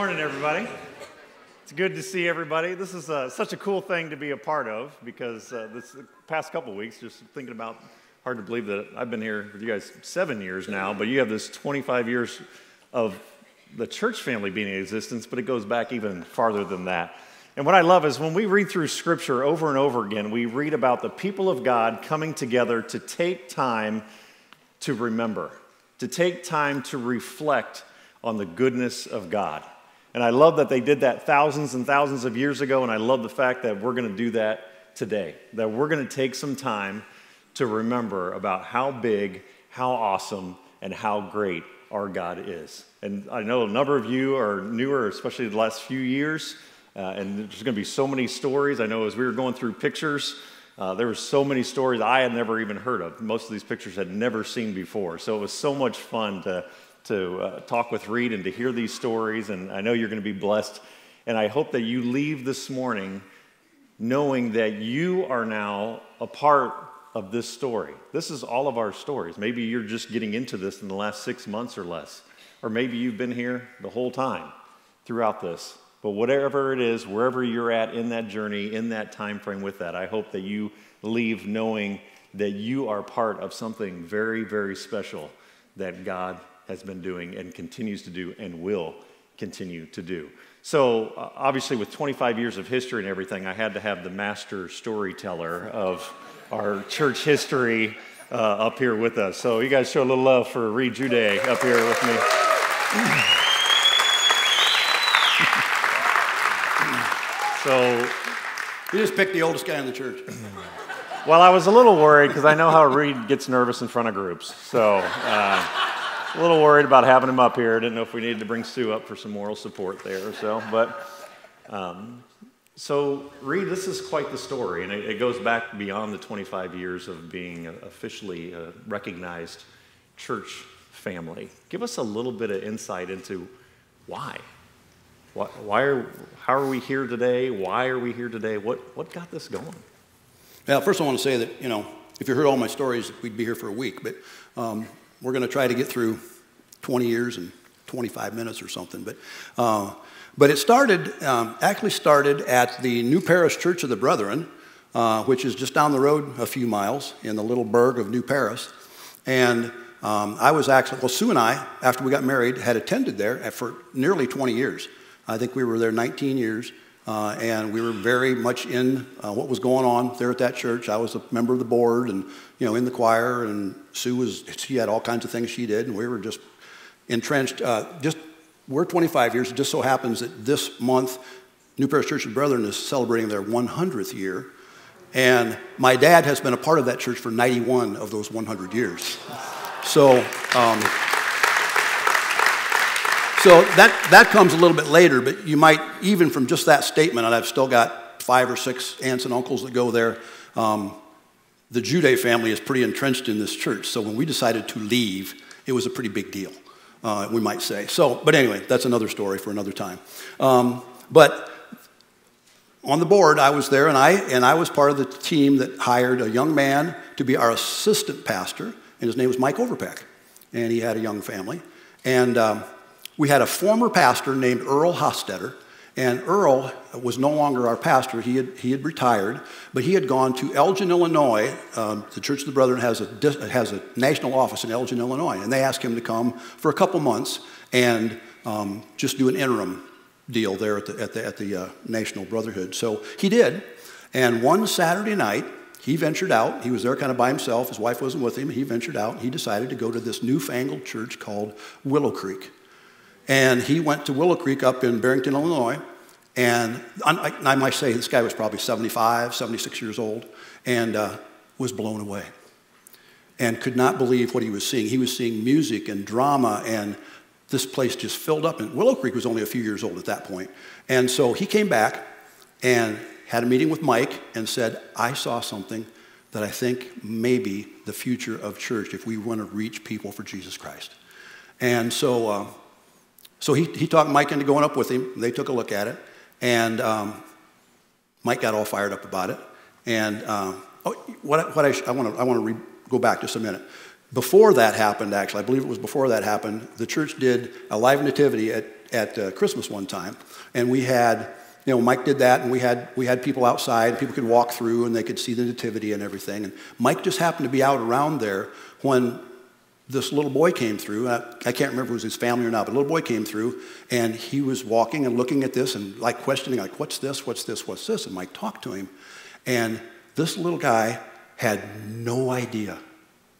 morning, everybody. It's good to see everybody. This is uh, such a cool thing to be a part of because uh, this past couple weeks, just thinking about, hard to believe that I've been here with you guys seven years now, but you have this 25 years of the church family being in existence, but it goes back even farther than that. And what I love is when we read through scripture over and over again, we read about the people of God coming together to take time to remember, to take time to reflect on the goodness of God. And I love that they did that thousands and thousands of years ago, and I love the fact that we're going to do that today. That we're going to take some time to remember about how big, how awesome, and how great our God is. And I know a number of you are newer, especially the last few years, uh, and there's going to be so many stories. I know as we were going through pictures, uh, there were so many stories I had never even heard of. Most of these pictures had never seen before. So it was so much fun to to uh, talk with Reed and to hear these stories. And I know you're going to be blessed. And I hope that you leave this morning knowing that you are now a part of this story. This is all of our stories. Maybe you're just getting into this in the last six months or less. Or maybe you've been here the whole time throughout this. But whatever it is, wherever you're at in that journey, in that time frame with that, I hope that you leave knowing that you are part of something very, very special that God has been doing and continues to do and will continue to do. So, uh, obviously, with 25 years of history and everything, I had to have the master storyteller of our church history uh, up here with us. So, you guys show a little love for Reed Juday up here with me. so, you just picked the oldest guy in the church. well, I was a little worried because I know how Reed gets nervous in front of groups. So, uh, a little worried about having him up here. I Didn't know if we needed to bring Sue up for some moral support there so. But um, so, Reed, this is quite the story, and it, it, goes back beyond the 25 years of being officially a recognized church family. Give us a little bit of insight into why. Why, why are, how are we here today? Why are we here today? What, what got this going? Well, first I want to say that, you know, if you heard all my stories, we'd be here for a week. But um, we're going to try to get through 20 years and 25 minutes or something. But, uh, but it started, um, actually started at the New Paris Church of the Brethren, uh, which is just down the road a few miles in the little burg of New Paris. And um, I was actually, well, Sue and I, after we got married, had attended there for nearly 20 years. I think we were there 19 years. Uh, and we were very much in uh, what was going on there at that church. I was a member of the board and, you know, in the choir, and Sue was, she had all kinds of things she did, and we were just entrenched. Uh, just, we're 25 years. It just so happens that this month, New Paris Church of Brethren is celebrating their 100th year. And my dad has been a part of that church for 91 of those 100 years. So, um, so that, that comes a little bit later, but you might, even from just that statement, and I've still got five or six aunts and uncles that go there, um, the Juday family is pretty entrenched in this church. So when we decided to leave, it was a pretty big deal, uh, we might say. So, but anyway, that's another story for another time. Um, but on the board, I was there, and I, and I was part of the team that hired a young man to be our assistant pastor, and his name was Mike Overpeck. And he had a young family. And um, we had a former pastor named Earl Hostetter, and Earl was no longer our pastor. He had, he had retired, but he had gone to Elgin, Illinois. Um, the Church of the Brethren has a, has a national office in Elgin, Illinois, and they asked him to come for a couple months and um, just do an interim deal there at the, at the, at the uh, National Brotherhood. So he did, and one Saturday night, he ventured out. He was there kind of by himself. His wife wasn't with him. He ventured out. He decided to go to this newfangled church called Willow Creek. And he went to Willow Creek up in Barrington, Illinois. And I, I might say this guy was probably 75, 76 years old, and uh, was blown away and could not believe what he was seeing. He was seeing music and drama, and this place just filled up. And Willow Creek was only a few years old at that point. And so he came back and had a meeting with Mike and said, I saw something that I think may be the future of church if we want to reach people for Jesus Christ. And so uh, so he, he talked Mike into going up with him. They took a look at it. And um, Mike got all fired up about it. And um, oh, what, what I, I want to I wanna go back just a minute. Before that happened, actually, I believe it was before that happened, the church did a live nativity at, at uh, Christmas one time, and we had, you know, Mike did that, and we had, we had people outside, and people could walk through, and they could see the nativity and everything. And Mike just happened to be out around there when this little boy came through. I, I, can't remember if it was his family or not, but a little boy came through, and he was walking and looking at this and like questioning, like, what's this, what's this, what's this? And Mike talked to him, and this little guy had no idea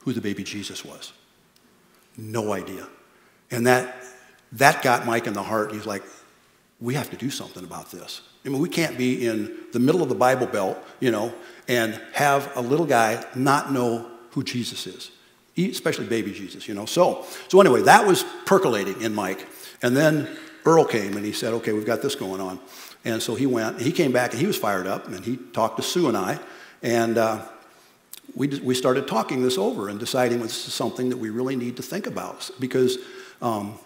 who the baby Jesus was. No idea. And that, that got Mike in the heart. He's like, we have to do something about this. I mean, we can't be in the middle of the Bible Belt, you know, and have a little guy not know who Jesus is, especially baby Jesus, you know. So, so anyway, that was percolating in Mike. And then Earl came and he said, okay, we've got this going on. And so he went, he came back and he was fired up and he talked to Sue and I. And uh, we, we started talking this over and deciding this is something that we really need to think about because um,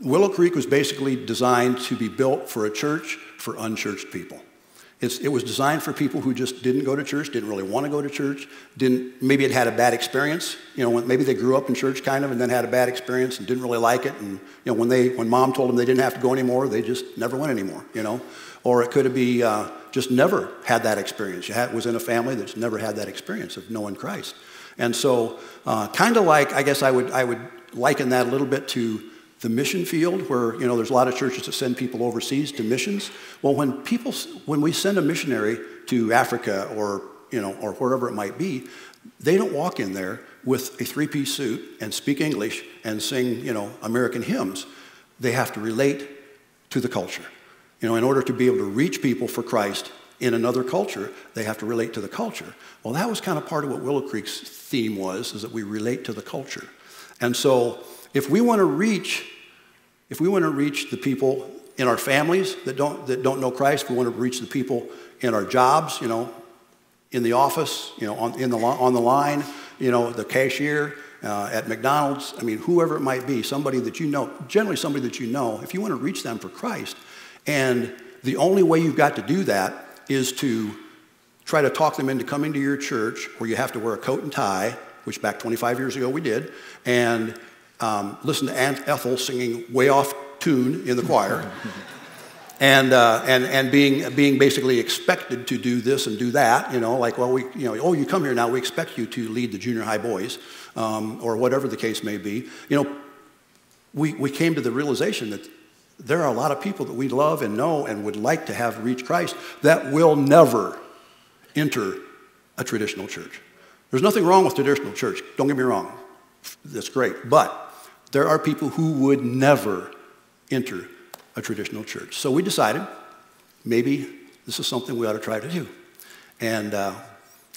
Willow Creek was basically designed to be built for a church for unchurched people. It's, it was designed for people who just didn't go to church, didn't really want to go to church, didn't, maybe had had a bad experience. You know, maybe they grew up in church kind of and then had a bad experience and didn't really like it. And, you know, when, they, when mom told them they didn't have to go anymore, they just never went anymore, you know. Or it could be uh, just never had that experience. You had, was in a family that's never had that experience of knowing Christ. And so, uh, kind of like, I guess I would, I would liken that a little bit to the mission field where you know there's a lot of churches that send people overseas to missions. Well when people when we send a missionary to africa or you know or wherever it might be they don't walk in there with a three-piece suit and speak english and sing you know american hymns. They have to relate to the culture. You know in order to be able to reach people for christ in another culture they have to relate to the culture. Well that was kind of part of what willow creek's theme was is that we relate to the culture. And so if we want to reach, if we want to reach the people in our families that don't, that don't know Christ, we want to reach the people in our jobs, you know, in the office, you know, on, in the, on the line, you know, the cashier uh, at McDonald's, I mean, whoever it might be, somebody that you know, generally somebody that you know, if you want to reach them for Christ, and the only way you've got to do that is to try to talk them into coming to your church where you have to wear a coat and tie, which back 25 years ago we did, and um, listen to Aunt Ethel singing way off tune in the choir, and, uh, and, and being, being basically expected to do this and do that, you know, like, well, we, you know, oh, you come here now, we expect you to lead the junior high boys, um, or whatever the case may be. You know, we, we came to the realization that there are a lot of people that we love and know and would like to have reach Christ that will never enter a traditional church. There's nothing wrong with traditional church, don't get me wrong. That's great. But there are people who would never enter a traditional church. So we decided maybe this is something we ought to try to do. And, uh,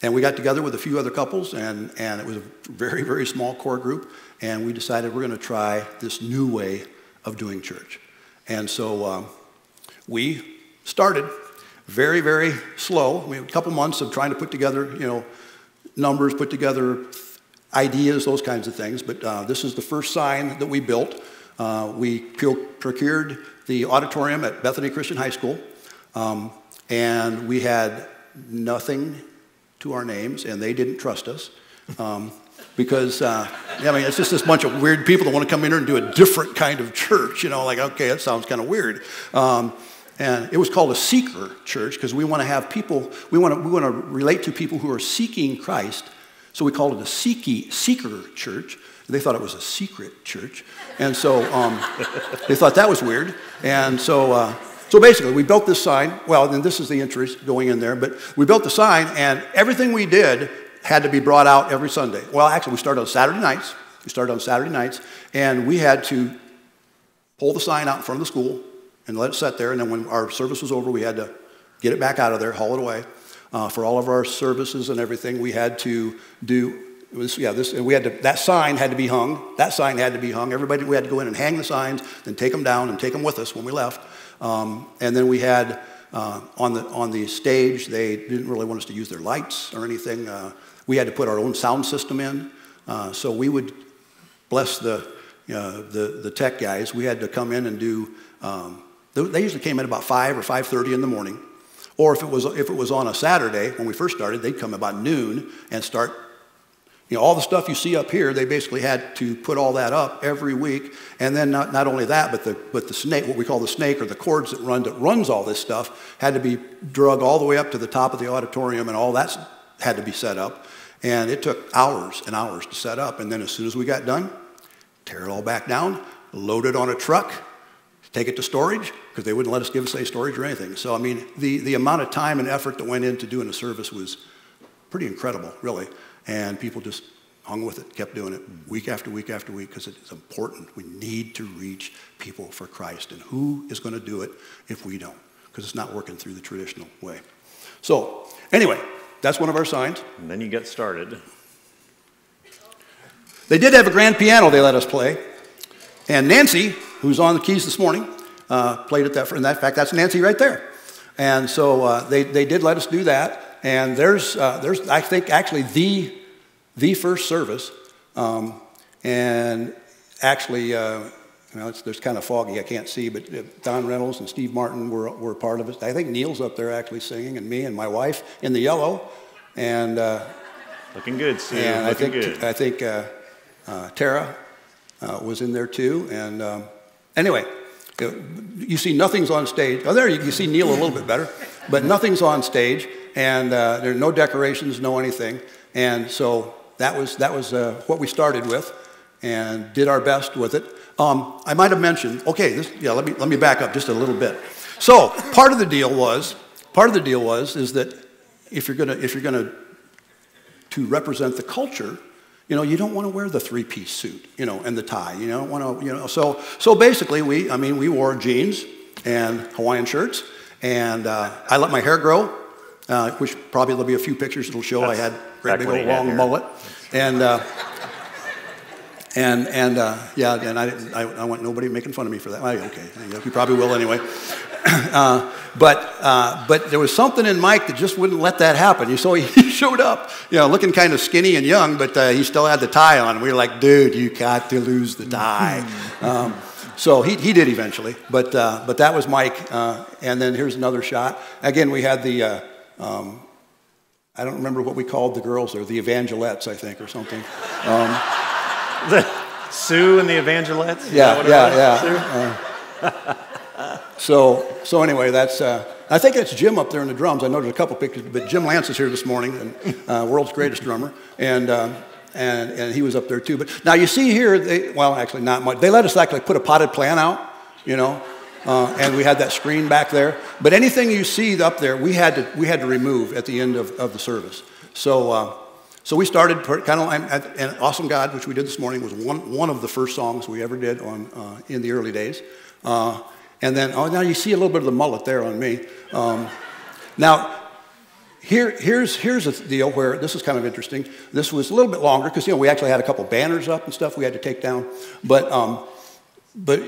and we got together with a few other couples, and, and it was a very, very small core group. And we decided we're going to try this new way of doing church. And so um, we started very, very slow. We had a couple months of trying to put together, you know, numbers, put together ideas, those kinds of things. But uh, this is the first sign that we built. Uh, we procured the auditorium at Bethany Christian High School, um, and we had nothing to our names, and they didn't trust us. Um, because, uh, I mean, it's just this bunch of weird people that want to come in here and do a different kind of church, you know, like, okay, that sounds kind of weird. Um, and it was called a seeker church because we want to have people, we want to, we want to relate to people who are seeking Christ so we called it a seeky, seeker church. They thought it was a secret church. And so um, they thought that was weird. And so, uh, so basically, we built this sign. Well, then this is the interest going in there. But we built the sign, and everything we did had to be brought out every Sunday. Well, actually, we started on Saturday nights. We started on Saturday nights, and we had to pull the sign out in front of the school and let it sit there. And then when our service was over, we had to get it back out of there, haul it away uh, for all of our services and everything, we had to do. Was, yeah, this, we had to, that sign had to be hung. That sign had to be hung. Everybody, we had to go in and hang the signs, then take them down and take them with us when we left. Um, and then we had uh, on, the, on the stage, they didn't really want us to use their lights or anything. Uh, we had to put our own sound system in. Uh, so we would bless the, uh, the, the tech guys. We had to come in and do, um, they usually came in about 5 or 5.30 in the morning. Or if it was, if it was on a Saturday, when we first started, they'd come about noon and start You know, all the stuff you see up here, they basically had to put all that up every week. And then not, not only that, but the, but the snake, what we call the snake or the cords that run that runs all this stuff, had to be drug all the way up to the top of the auditorium and all that had to be set up. And it took hours and hours to set up. And then as soon as we got done, tear it all back down, load it on a truck, take it to storage, because they wouldn't let us give us any storage or anything. So, I mean, the, the amount of time and effort that went into doing a service was pretty incredible, really. And people just hung with it, kept doing it week after week after week because it's important. We need to reach people for Christ. And who is going to do it if we don't? Because it's not working through the traditional way. So, anyway, that's one of our signs. And then you get started. They did have a grand piano they let us play. And Nancy, who's on the keys this morning, uh, played at that. In that fact, that's Nancy right there. And so uh, they, they did let us do that. And there's, uh, there's I think, actually the, the first service. Um, and actually, uh, you know, it's, it's kind of foggy, I can't see, but uh, Don Reynolds and Steve Martin were, were part of it. I think Neil's up there actually singing, and me and my wife in the yellow. And, uh, looking good, Steve. And looking I think, good. I think uh, uh, Tara uh, was in there too. And um, anyway, you see nothing's on stage. Oh, there you, see Neil a little bit better, but nothing's on stage and uh, there are no decorations, no anything. And so that was, that was uh, what we started with and did our best with it. Um, I might have mentioned, okay, this, yeah, let me, let me back up just a little bit. So part of the deal was, part of the deal was, is that if you're gonna, if you're gonna, to represent the culture, you know, you don't want to wear the three-piece suit, you know, and the tie. You don't want to, you know. So, so basically, we, I mean, we wore jeans and Hawaiian shirts, and uh, I let my hair grow uh, which probably there'll be a few pictures that'll show That's I had great big old long mullet. And, uh, and, and uh, yeah, and I, I, I, want nobody making fun of me for that. Well, okay, you probably will anyway. Uh, but, uh, but there was something in Mike that just wouldn't let that happen. You saw he showed up, you know, looking kind of skinny and young, but uh, he still had the tie on. We were like, dude, you got to lose the tie. Um, so he, he did eventually, but, uh, but that was Mike. Uh, and then here's another shot. Again, we had the, uh, um, I don't remember what we called the girls there, the Evangelettes, I think, or something. Um, the Sue and the Evangelettes? Yeah, yeah, yeah. Uh, so, so anyway, that's. Uh, I think that's Jim up there in the drums. I noted a couple pictures, but Jim Lance is here this morning, and uh, world's greatest drummer, and. Uh, and, and he was up there too. But now you see here, they, well, actually not much. They let us actually put a potted plant out, you know, uh, and we had that screen back there. But anything you see up there, we had to, we had to remove at the end of, of the service. So, uh, so we started kind of, and Awesome God, which we did this morning, was one, one of the first songs we ever did on, uh, in the early days. Uh, and then, oh, now you see a little bit of the mullet there on me. Um, now, here, here's, here's a deal where this is kind of interesting. This was a little bit longer because, you know, we actually had a couple banners up and stuff we had to take down. But, um, but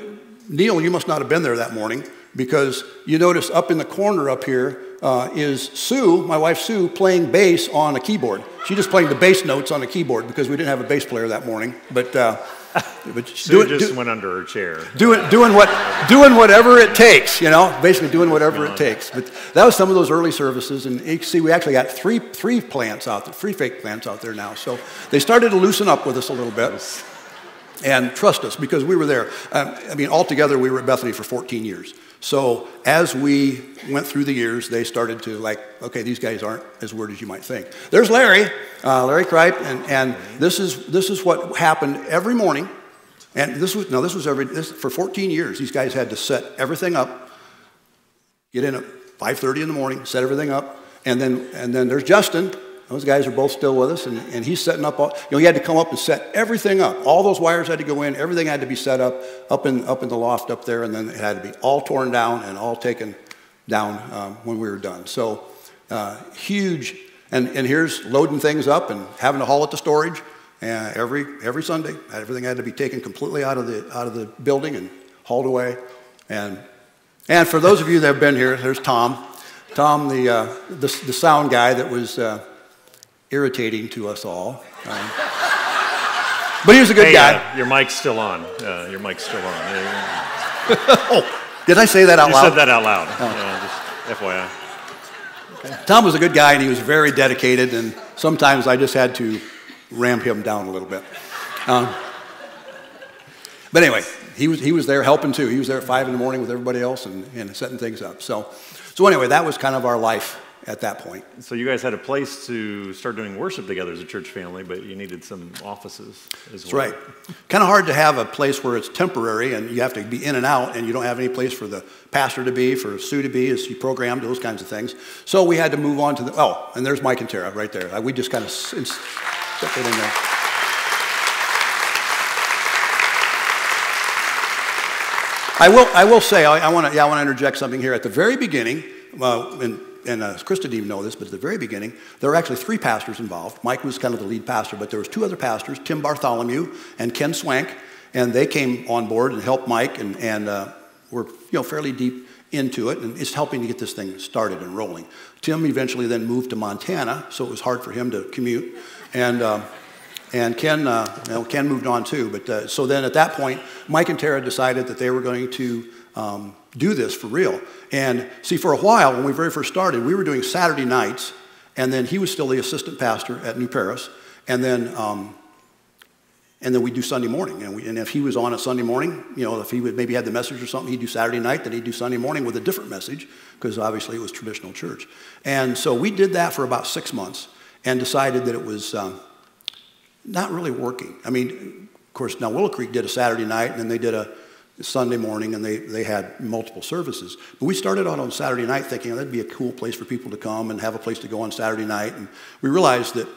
Neil, you must not have been there that morning because you notice up in the corner up here uh, is Sue, my wife Sue, playing bass on a keyboard. She just playing the bass notes on a keyboard because we didn't have a bass player that morning. But, uh, but Sue do, just do, went under her chair. Doing, doing, what, doing whatever it takes, you know, basically doing whatever it takes. But that was some of those early services. And you see, we actually got three, three plants out there, three fake plants out there now. So they started to loosen up with us a little bit and trust us because we were there. Um, I mean, altogether, we were at Bethany for 14 years. So as we went through the years, they started to like, okay, these guys aren't as weird as you might think. There's Larry, uh, Larry Kripe, and, and this, is, this is what happened every morning. And this was, no, this was every, this, for 14 years, these guys had to set everything up, get in at 5.30 in the morning, set everything up, and then, and then there's Justin, those guys are both still with us, and, and he's setting up. All, you know, he had to come up and set everything up. All those wires had to go in. Everything had to be set up up in up in the loft up there, and then it had to be all torn down and all taken down um, when we were done. So uh, huge. And and here's loading things up and having to haul it to storage. And every every Sunday, everything had to be taken completely out of the out of the building and hauled away. And and for those of you that have been here, there's Tom. Tom, the, uh, the, the, sound guy that was uh, irritating to us all. Um, but he was a good hey, guy. Uh, your mic's still on. Uh, your mic's still on. oh, did I say that out you loud? You said that out loud. Oh. just FYI. Okay. Tom was a good guy, and he was very dedicated. And sometimes I just had to ramp him down a little bit. Um, but anyway, he was, he was there helping too. He was there at 5 in the morning with everybody else and, and setting things up. So, so anyway, that was kind of our life at that point. So you guys had a place to start doing worship together as a church family, but you needed some offices as That's well. right. Kind of hard to have a place where it's temporary and you have to be in and out and you don't have any place for the pastor to be, for Sue to be as she programmed, those kinds of things. So we had to move on to the, oh, and there's Mike and Tara right there. We just kind of stuck it in there. I will, I will say, I, I want to yeah, I interject something here. At the very beginning, uh, and, and uh, Chris didn't even know this, but at the very beginning, there were actually three pastors involved. Mike was kind of the lead pastor, but there was two other pastors, Tim Bartholomew and Ken Swank, and they came on board and helped Mike and, and uh, were you know, fairly deep into it, and it's helping to get this thing started and rolling. Tim eventually then moved to Montana, so it was hard for him to commute. And uh, and Ken, uh, you know, Ken moved on too. But uh, so then at that point, Mike and Tara decided that they were going to um, do this for real. And see, for a while, when we very first started, we were doing Saturday nights, and then he was still the assistant pastor at New Paris, and then. Um, and then we do Sunday morning. And, we, and, if he was on a Sunday morning, you know, if he would maybe had the message or something, he'd do Saturday night, then he'd do Sunday morning with a different message, because obviously it was traditional church. And so we did that for about six months and decided that it was, um, not really working. I mean, of course, now Willow Creek did a Saturday night, and then they did a Sunday morning, and they, they had multiple services. But we started out on Saturday night thinking oh, that'd be a cool place for people to come and have a place to go on Saturday night. And we realized that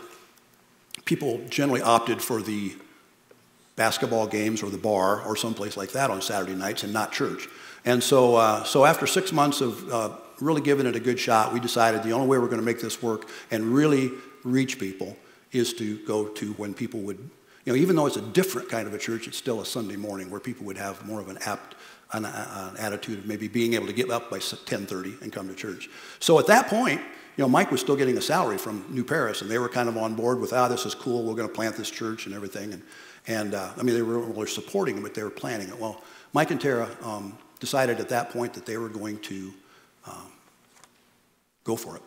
people generally opted for the basketball games or the bar or someplace like that on Saturday nights and not church. And so, uh, so after six months of uh, really giving it a good shot, we decided the only way we're going to make this work and really reach people is to go to when people would, you know, even though it's a different kind of a church, it's still a Sunday morning where people would have more of an apt an, an attitude of maybe being able to get up by 10:30 and come to church. So at that point, you know, Mike was still getting a salary from New Paris, and they were kind of on board with, ah, this is cool, we're going to plant this church and everything. And, and uh, I mean, they were really supporting it, but they were planning it. Well, Mike and Tara um, decided at that point that they were going to um, go for it.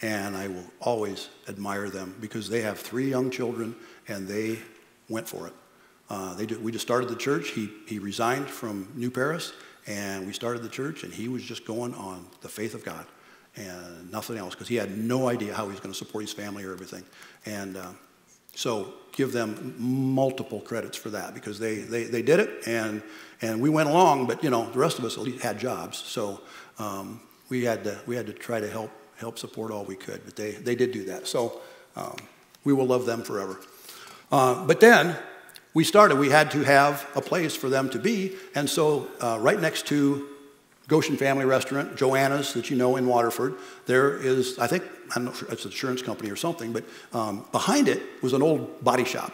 And I will always admire them because they have three young children and they went for it. Uh, they did, we just started the church. He, he resigned from New Paris and we started the church and he was just going on the faith of God and nothing else because he had no idea how he was going to support his family or everything. And uh, so give them multiple credits for that because they, they, they did it and, and we went along, but you know, the rest of us at least had jobs. So um, we, had to, we had to try to help help support all we could. But they, they did do that. So um, we will love them forever. Uh, but then we started, we had to have a place for them to be. And so uh, right next to Goshen Family Restaurant, Joanna's, that you know in Waterford, there is, I think, I'm not it's an insurance company or something, but um, behind it was an old body shop.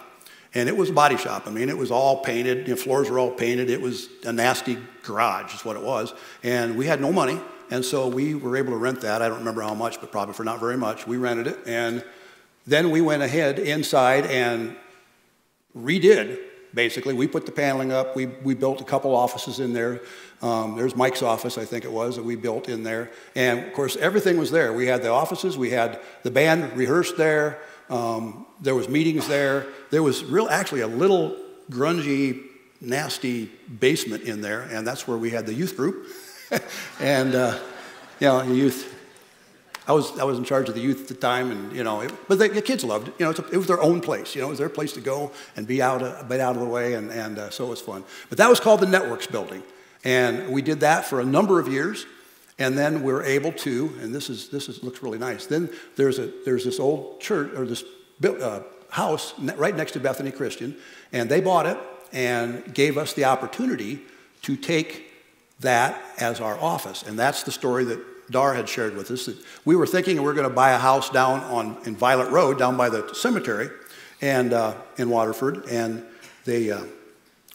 And it was a body shop. I mean, it was all painted, you know, floors were all painted. It was a nasty garage, is what it was. And we had no money. And so we were able to rent that. I don't remember how much, but probably for not very much. We rented it. And then we went ahead inside and redid, basically. We put the paneling up. We, we built a couple offices in there. Um, there's Mike's office, I think it was, that we built in there. And of course, everything was there. We had the offices, we had the band rehearsed there. Um, there was meetings there. There was real, actually a little grungy, nasty basement in there, and that's where we had the youth group. and uh, you know, youth. I was I was in charge of the youth at the time, and you know, it, but the, the, kids loved it. You know, a, it was their own place. You know, it was their place to go and be out a bit out of the way, and and uh, so it was fun. But that was called the Networks Building, and we did that for a number of years, and then we were able to. And this is this is looks really nice. Then there's a there's this old church or this uh, house right next to Bethany Christian, and they bought it and gave us the opportunity to take that as our office. And that's the story that Dar had shared with us. That we were thinking we were going to buy a house down on, in Violet Road, down by the cemetery, and uh, in Waterford, and they, uh,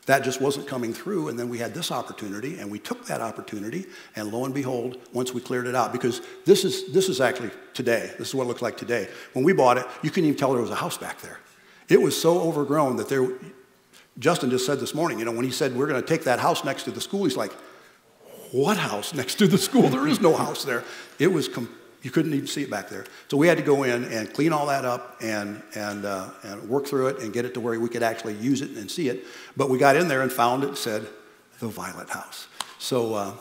that just wasn't coming through. And then we had this opportunity, and we took that opportunity, and lo and behold, once we cleared it out, because this is, this is actually today, this is what it looked like today. When we bought it, you couldn't even tell there was a house back there. It was so overgrown that there, Justin just said this morning, you know, when he said we're going to take that house next to the school, he's like, what house next to the school? There is no house there. It was You couldn't even see it back there. So we had to go in and clean all that up and, and, uh, and work through it and get it to where we could actually use it and see it. But we got in there and found it said, the Violet House. So, uh,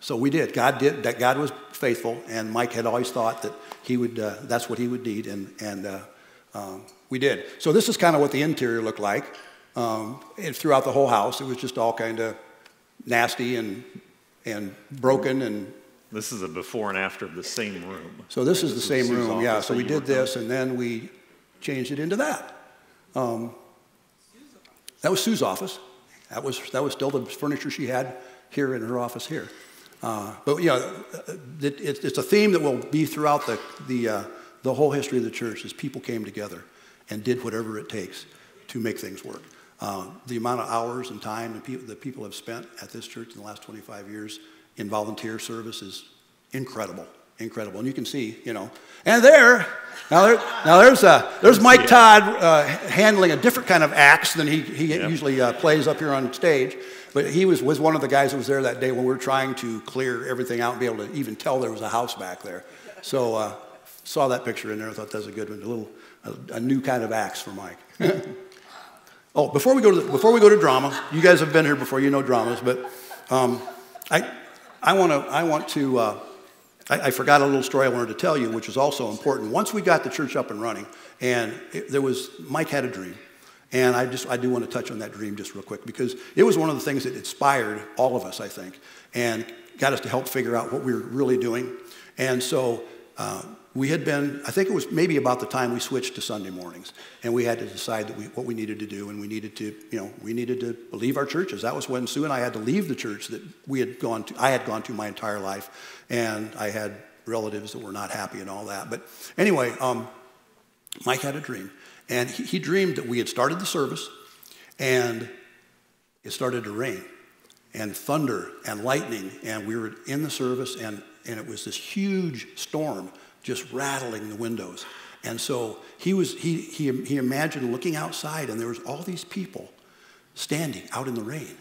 so we did. God did. That God was faithful, and Mike had always thought that he would. Uh, that's what he would need, and and uh, um, we did. So this is kind of what the interior looked like. Um, and throughout the whole house, it was just all kind of nasty and and broken and this is a before and after of the same room. So this is the same room, yeah. So we did this, and then we changed it into that. Um, that was Sue's office. That was that was still the furniture she had here in her office here. Uh, but you know, it, it, it's a theme that will be throughout the the uh, the whole history of the church. Is people came together and did whatever it takes to make things work. Uh, the amount of hours and time that people, that people have spent at this church in the last 25 years in volunteer service is incredible, incredible. And you can see, you know, and there, now, there, now there's, uh, there's Mike Todd uh, handling a different kind of axe than he, he usually uh, plays up here on stage. But he was, was one of the guys that was there that day when we were trying to clear everything out and be able to even tell there was a house back there. So uh, saw that picture in there. I thought that was a good one, a little, a, a new kind of axe for Mike. oh, before we go to the, before we go to drama, you guys have been here before. You know dramas, but um, I I want to, I want to, uh, I, I, forgot a little story I wanted to tell you, which is also important. Once we got the church up and running, and it, there was, Mike had a dream. And I just, I do want to touch on that dream just real quick because it was one of the things that inspired all of us, I think, and got us to help figure out what we were really doing. And so uh, we had been, I think it was maybe about the time we switched to Sunday mornings, and we had to decide that we, what we needed to do, and we needed to, you know, we needed to leave our churches. That was when Sue and I had to leave the church that we had gone to, I had gone to my entire life, and I had relatives that were not happy and all that. But anyway, um, Mike had a dream, and he, he dreamed that we had started the service, and it started to rain, and thunder and lightning, and we were in the service, and, and it was this huge storm just rattling the windows. And so he, was, he, he, he imagined looking outside, and there was all these people standing out in the rain.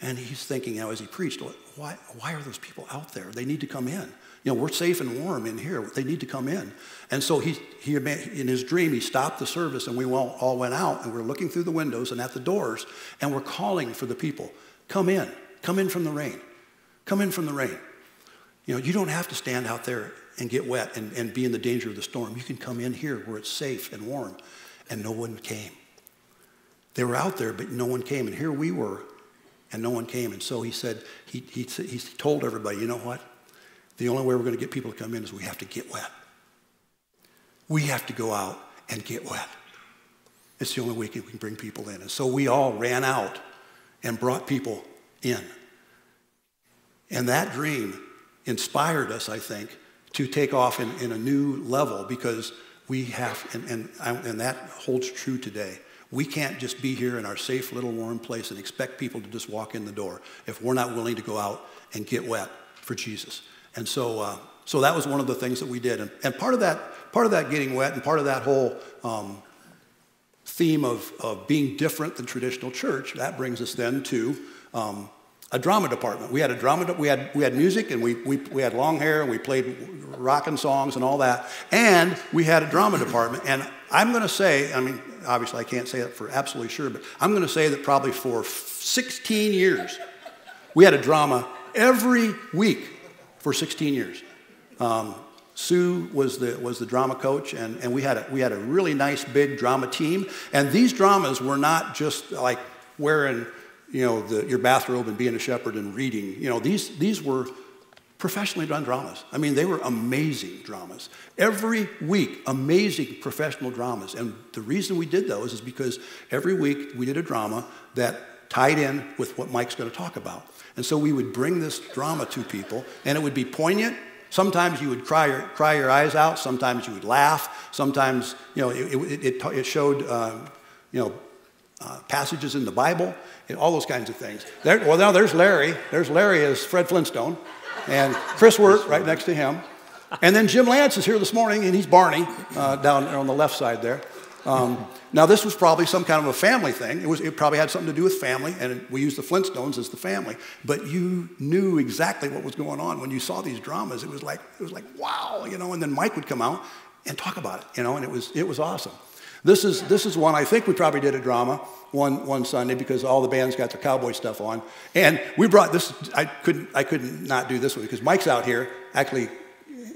And he's thinking now as he preached, why, why are those people out there? They need to come in. You know, we're safe and warm in here. They need to come in. And so he, he in his dream, he stopped the service and we all, all went out and we're looking through the windows and at the doors and we're calling for the people, come in, come in from the rain, come in from the rain. You know, you don't have to stand out there and get wet and, and be in the danger of the storm. You can come in here where it's safe and warm. And no one came. They were out there, but no one came. And here we were, and no one came. And so he said, he, he, he told everybody, you know what? The only way we're going to get people to come in is we have to get wet. We have to go out and get wet. It's the only way we can bring people in. And so we all ran out and brought people in. And that dream inspired us, I think, to take off in, in a new level because we have, and, and, and that holds true today. We can't just be here in our safe little warm place and expect people to just walk in the door if we're not willing to go out and get wet for Jesus. And so, uh, so that was one of the things that we did. And, and part, of that, part of that getting wet and part of that whole um, theme of, of being different than traditional church, that brings us then to um, a drama department. We had a drama, we had, we had music and we, we, we had long hair and we played rockin' songs and all that. And we had a drama department. And I'm going to say, I mean, obviously I can't say that for absolutely sure, but I'm going to say that probably for 16 years, we had a drama every week for 16 years. Um, Sue was the, was the drama coach, and, and we, had a, we had a really nice big drama team. And these dramas were not just like wearing you know, the, your bathrobe and being a shepherd and reading. You know, these, these were professionally done dramas. I mean, they were amazing dramas. Every week, amazing professional dramas. And the reason we did those is because every week we did a drama that tied in with what Mike's going to talk about. And so we would bring this drama to people, and it would be poignant. Sometimes you would cry your, cry your eyes out. Sometimes you would laugh. Sometimes, you know, it, it, it, it showed, um, you know, uh, passages in the Bible, and all those kinds of things. There, well, now there's Larry. There's Larry as Fred Flintstone, and Chris Wirt right next to him. And then Jim Lance is here this morning, and he's Barney uh, down on the left side there. Um, now, this was probably some kind of a family thing. It, was, it probably had something to do with family, and we used the Flintstones as the family. But you knew exactly what was going on when you saw these dramas. It was like, it was like wow, you know. And then Mike would come out and talk about it, you know, and it was, it was awesome. This is, this is one, I think we probably did a drama one, one Sunday because all the bands got their cowboy stuff on. And we brought this, I couldn't, I couldn't not do this one because Mike's out here actually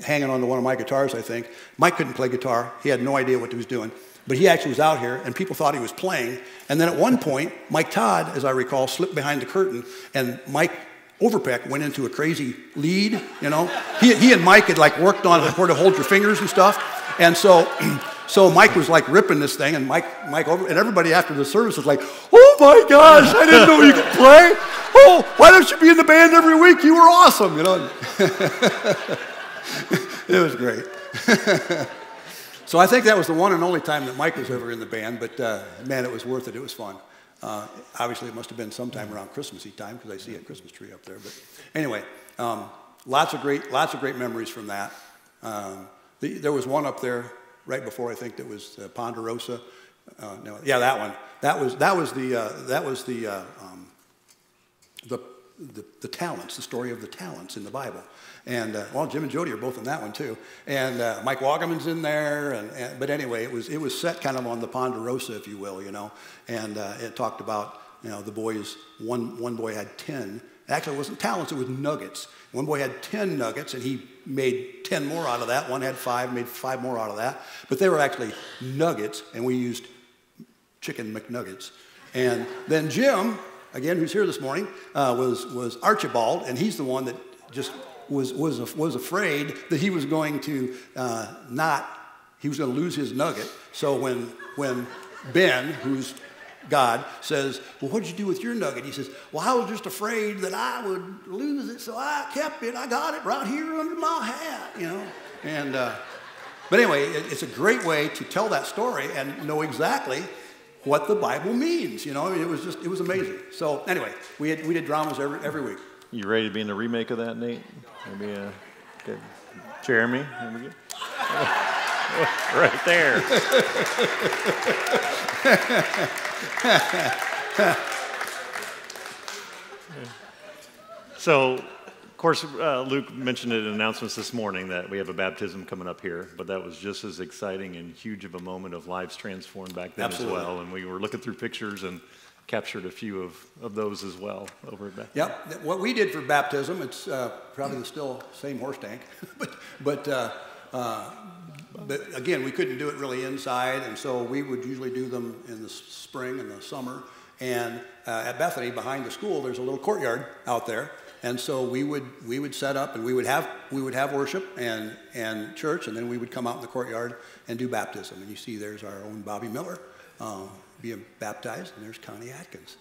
hanging on to one of my guitars, I think. Mike couldn't play guitar. He had no idea what he was doing. But he actually was out here, and people thought he was playing. And then at one point, Mike Todd, as I recall, slipped behind the curtain, and Mike Overpeck went into a crazy lead, you know. He, he and Mike had like worked on where to hold your fingers and stuff. And so, so Mike was like ripping this thing, and Mike, Mike over, and everybody after the service was like, "Oh my gosh, I didn't know you could play! Oh, why don't you be in the band every week? You were awesome!" You know. it was great. So I think that was the one and only time that Mike was ever in the band, but uh, man, it was worth it. It was fun. Uh, obviously, it must have been sometime around Christmassy time because I see a Christmas tree up there. But anyway, um, lots of great, lots of great memories from that. Um, the, there was one up there right before I think that was uh, Ponderosa. Uh, no, yeah, that one. That was that was the uh, that was the, uh, um, the the the talents, the story of the talents in the Bible. And uh, well, Jim and Jody are both in that one too. And uh, Mike Wagaman's in there. And, and, but anyway, it was it was set kind of on the Ponderosa, if you will, you know. And uh, it talked about you know the boys. One one boy had ten. Actually, it wasn't talents; it was nuggets. One boy had ten nuggets, and he made ten more out of that. One had five, made five more out of that. But they were actually nuggets, and we used chicken McNuggets. And then Jim, again, who's here this morning, uh, was was Archibald, and he's the one that just was, was, was afraid that he was going to uh, not, he was going to lose his nugget. So when, when Ben, who's God, says, Well, what did you do with your nugget? He says, Well, I was just afraid that I would lose it, so I kept it. I got it right here under my hat, you know. And, uh, but anyway, it's a great way to tell that story and know exactly what the Bible means. You know, I mean, it was just, it was amazing. So anyway, we, had, we did dramas every, every week. You ready to be in the remake of that, Nate? Maybe, uh, okay. Jeremy, right there. so, of course, uh, Luke mentioned it in announcements this morning that we have a baptism coming up here, but that was just as exciting and huge of a moment of lives transformed back then Absolutely. as well. And we were looking through pictures and captured a few of, of those as well over at Baptism. Yep. What we did for baptism, it's uh, probably the still same horse tank, but, but, uh, uh, but again, we couldn't do it really inside, and so we would usually do them in the spring and the summer. And uh, at Bethany, behind the school, there's a little courtyard out there. And so we would, we would set up and we would have, we would have worship and, and church, and then we would come out in the courtyard and do baptism. And you see there's our own Bobby Miller. Um, being baptized, and there's Connie Atkins.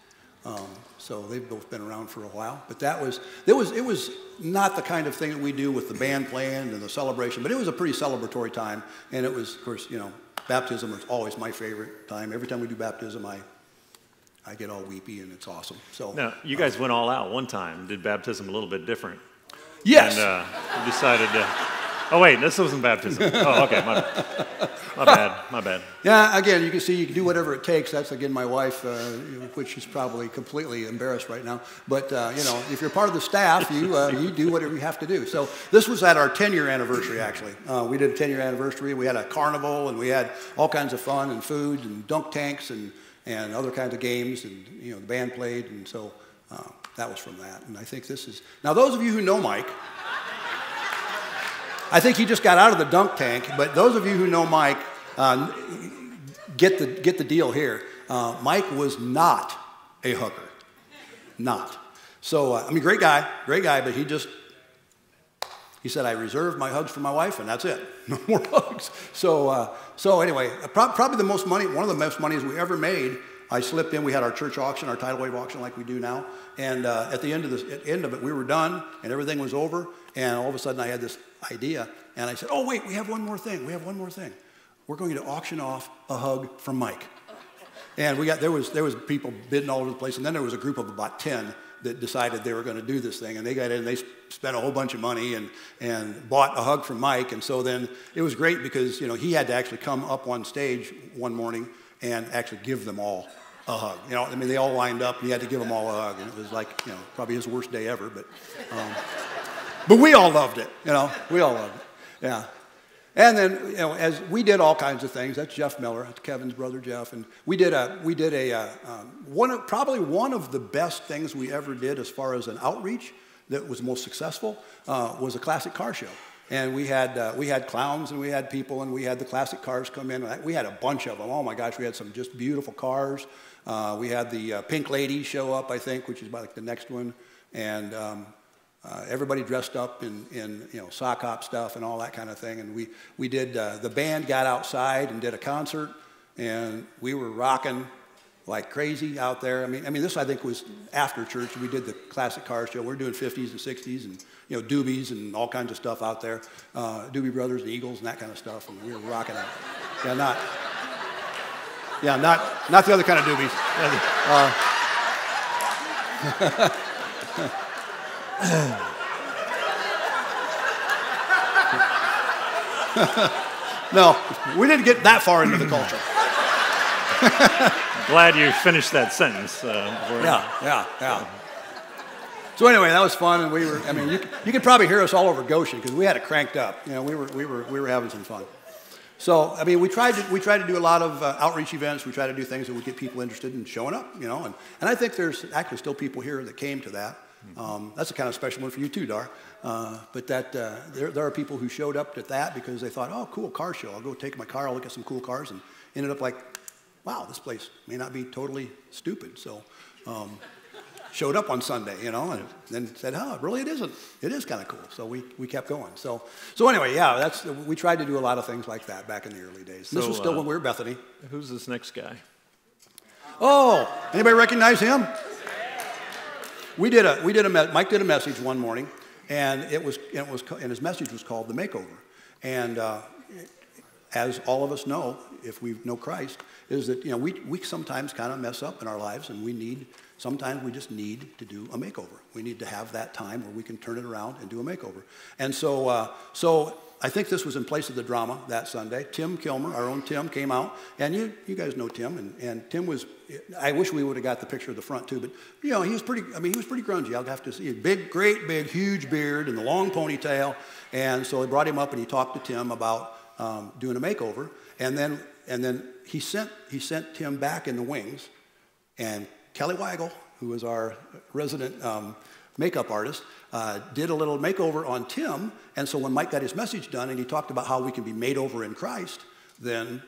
Um, so they've both been around for a while. But that was, it was, it was not the kind of thing that we do with the band playing and the celebration, but it was a pretty celebratory time. And it was, of course, you know, baptism is always my favorite time. Every time we do baptism, I, I get all weepy and it's awesome. So now you guys uh, went all out one time, did baptism a little bit different. Yes. And uh, decided to. Oh wait, this wasn't baptism. Oh, okay, my, my bad, my bad. Yeah, again, you can see you can do whatever it takes. That's again my wife, uh, which is probably completely embarrassed right now. But uh, you know, if you're part of the staff, you uh, you do whatever you have to do. So this was at our 10 year anniversary. Actually, uh, we did a 10 year anniversary. We had a carnival, and we had all kinds of fun and food and dunk tanks and and other kinds of games, and you know, the band played, and so uh, that was from that. And I think this is now those of you who know Mike. I think he just got out of the dunk tank, but those of you who know Mike, uh, get, the, get the deal here. Uh, Mike was not a hooker. Not. So, uh, I mean, great guy, great guy, but he just, he said, I reserve my hugs for my wife, and that's it. No more hugs. So, uh, so anyway, probably the most money, one of the most monies we ever made I slipped in. We had our church auction, our tidal wave auction, like we do now. And uh, at the end of the end of it, we were done, and everything was over. And all of a sudden, I had this idea, and I said, "Oh wait, we have one more thing. We have one more thing. We're going to auction off a hug from Mike." And we got there was there was people bidding all over the place, and then there was a group of about ten that decided they were going to do this thing. And they got in, and they spent a whole bunch of money and, and bought a hug from Mike. And so then it was great because, you know, he had to actually come up on stage one morning and actually give them all a hug. You know, I mean, they all lined up and he had to give them all a hug. And it was like, you know, probably his worst day ever. But, um, but we all loved it, you know, we all loved it. Yeah. And then, you know, as we did all kinds of things. That's Jeff Miller, that's Kevin's brother Jeff, and we did a we did a uh, um, one of, probably one of the best things we ever did as far as an outreach that was most successful uh, was a classic car show. And we had uh, we had clowns and we had people and we had the classic cars come in. We had a bunch of them. Oh my gosh, we had some just beautiful cars. Uh, we had the uh, Pink Lady show up, I think, which is like the next one, and um, uh, everybody dressed up in, in you know sock hop stuff and all that kind of thing. And we we did uh, the band got outside and did a concert, and we were rocking like crazy out there. I mean, I mean this I think was after church. We did the classic car show. We we're doing 50s and 60s and you know doobies and all kinds of stuff out there, uh, Doobie Brothers and Eagles and that kind of stuff. And we were rocking out. Yeah, not. Yeah, not not the other kind of doobies. No, we didn't get that far into the culture. Glad you finished that sentence. Uh, yeah, yeah, yeah. So anyway, that was fun, and we were. I mean, you, you could probably hear us all over Goshen because we had it cranked up. You know, we were we were we were having some fun. So I mean, we tried to we tried to do a lot of uh, outreach events. We tried to do things that would get people interested in showing up. You know, and and I think there's actually still people here that came to that. Um, that's a kind of special one for you too, Dar. Uh, but that uh, there, there are people who showed up at that because they thought, oh, cool car show. I'll go take my car. I'll look at some cool cars, and ended up like, wow, this place may not be totally stupid. So. Um, showed up on Sunday, you know, and then said, "Oh, really? It isn't. It is kind of cool." So we, we kept going. So so anyway, yeah, that's we tried to do a lot of things like that back in the early days. So, this was still uh, when we were Bethany. Who's this next guy? Oh, anybody recognize him? We did a, we did a, Mike did a message one morning, and it was, it was, and his message was called The Makeover. And uh, as all of us know, if we know Christ, is that, you know, we, we sometimes kind of mess up in our lives, and we need, sometimes we just need to do a makeover. We need to have that time where we can turn it around and do a makeover. And so, uh, so I think this was in place of the drama that Sunday. Tim Kilmer, our own Tim, came out, and you, you guys know Tim, and, and Tim was, I wish we would have got the picture of the front too, but you know, he was pretty, I mean, he was pretty grungy, I'll have to see. A big, great, big, huge beard and the long ponytail, and so they brought him up and he talked to Tim about um, doing a makeover, and then, and then he sent, he sent Tim back in the wings, and Kelly Weigel, who was our resident um, makeup artist, uh, did a little makeover on Tim. And so when Mike got his message done and he talked about how we can be made over in Christ, then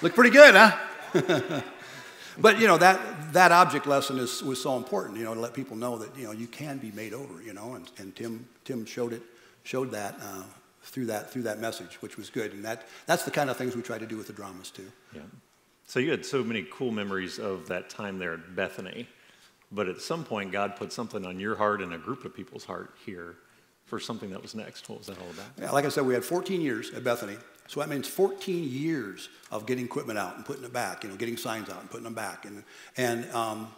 Look pretty good, huh? but you know that that object lesson is was so important, you know, to let people know that you know you can be made over, you know, and, and Tim Tim showed it showed that uh, through that through that message, which was good. And that that's the kind of things we try to do with the dramas too. Yeah. So you had so many cool memories of that time there at Bethany, but at some point God put something on your heart and a group of people's heart here for something that was next. What was that all about? Yeah, like I said, we had 14 years at Bethany. So that means 14 years of getting equipment out and putting it back, you know, getting signs out and putting them back. And, and um,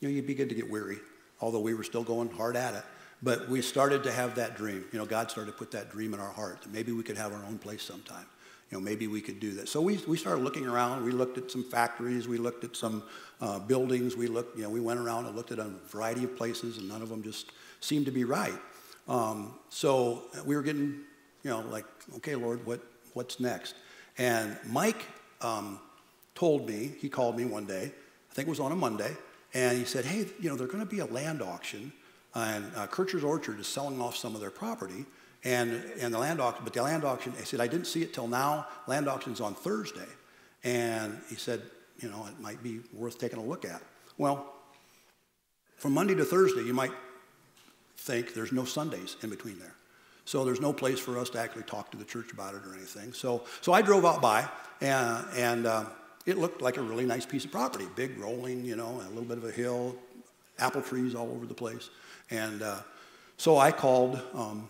you know, you begin to get weary, although we were still going hard at it. But we started to have that dream. You know, God started to put that dream in our heart that maybe we could have our own place sometime. You know, maybe we could do that. So we, we started looking around. We looked at some factories. We looked at some uh, buildings. We looked, you know, we went around and looked at a variety of places, and none of them just seemed to be right. Um, so we were getting, you know, like, okay, Lord, what, what's next? And Mike um, told me, he called me one day, I think it was on a Monday, and he said, hey, you know, there's going to be a land auction and uh, Kircher's Orchard is selling off some of their property. And, and the land auction, but the land auction, he said, I didn't see it till now. Land auction's on Thursday. And he said, you know, it might be worth taking a look at. Well, from Monday to Thursday, you might think there's no Sundays in between there. So there's no place for us to actually talk to the church about it or anything. So, so I drove out by, and, and uh, it looked like a really nice piece of property. Big rolling, you know, a little bit of a hill, apple trees all over the place. And uh, so I called um,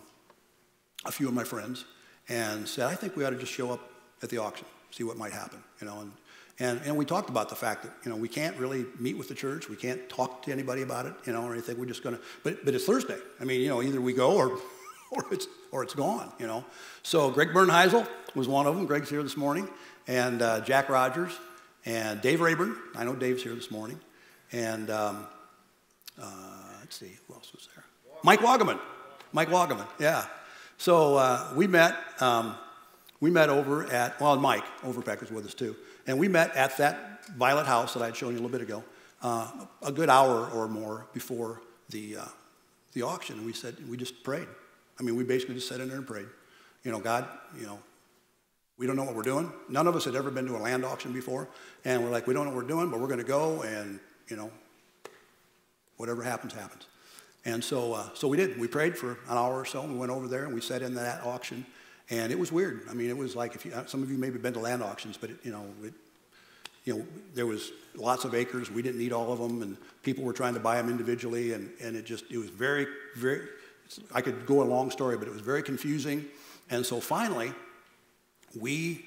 a few of my friends and said, I think we ought to just show up at the auction, see what might happen, you know. And, and, and we talked about the fact that, you know, we can't really meet with the church. We can't talk to anybody about it, you know, or anything. We're just going to, but, but it's Thursday. I mean, you know, either we go or, or, it's, or it's gone, you know. So Greg Bernheisel was one of them. Greg's here this morning. And uh, Jack Rogers and Dave Rayburn. I know Dave's here this morning. And um, uh, let's see, who else was there? Mike Wagaman. Mike Wagaman, yeah. So uh, we met, um, we met over at, well, Mike Overpeck was with us too. And we met at that Violet House that I had shown you a little bit ago, uh, a good hour or more before the, uh, the auction. And we said, we just prayed. I mean, we basically just sat in there and prayed. You know, God, you know, we don't know what we're doing. None of us had ever been to a land auction before. And we're like, we don't know what we're doing, but we're going to go and, you know, whatever happens, happens. And so, uh, so we did. We prayed for an hour or so. And we went over there and we sat in that auction. And it was weird. I mean, it was like if you, some of you maybe been to land auctions, but it, you know, it, you know, there was lots of acres. We didn't need all of them, and people were trying to buy them individually, and, and it just it was very very. I could go a long story, but it was very confusing. And so finally, we